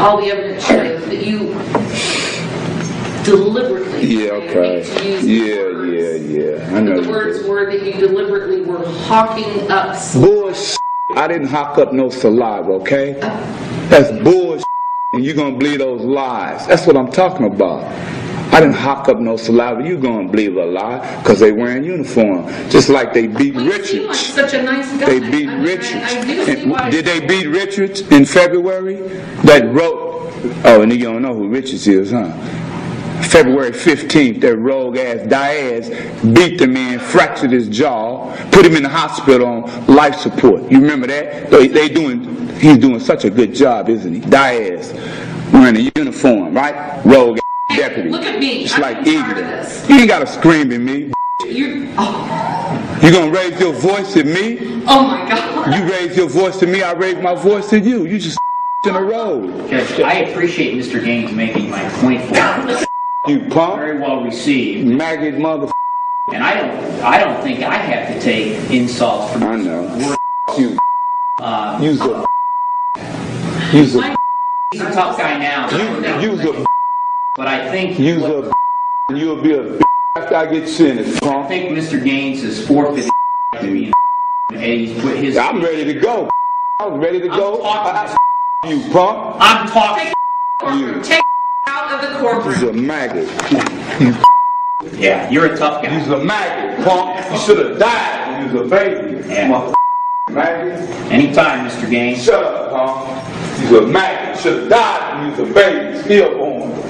all the evidence shows that you deliberately. Yeah, okay. to Yeah, yeah, yeah. I know. The words were that you deliberately were hawking up. Bullshit. I didn't hawk up no saliva, okay? Uh, That's bullshit. And you're gonna believe those lies. That's what I'm talking about. I didn't hock up no saliva. you gonna believe a lie because they wearing uniform. Just like they beat Well, seem like Richards. such a nice guy. They beat I mean, I- Richards. I do see And why. did they beat Richards in February? That wrote. Oh, and you don't know who Richards is, huh? February 15th, that rogue ass Diaz beat the man, fractured his jaw, put him in the hospital on life support. You remember that? They, they doing, he's doing such a good job, isn't he? Diaz, wearing a uniform, right? Rogue ass deputy. Look at me. Just I'm like part of Eagle. this. You ain't gotta scream at me. You're, oh, You gonna raise your voice at me? oh my God. You raise your voice to me, I raise my voice to you. You just in a road. Judge, I appreciate Mr. Gaines making my point for me. You punk, Very well received. maggot mother. And I don't, I don't think I have to take insults from I know. You, Uh, you's a, you's a, he's a tough guy now, you, you's a, but I think what- a, and you'll be a after I get sentenced, I think Mr. Gaines has forfeited to me. And he's put his. I'm ready to go. I'm ready to go. I'm I- you punk. I'm talking. You, Take out of the courtroom. you's a maggot. Yeah, you're a tough guy. You's a maggot, punk. You should have died when you was a baby. Yeah. Maggot. Anytime, Mr. Gaines. Shut up, punk. You's a maggot. Should have died when you was a baby. Still born.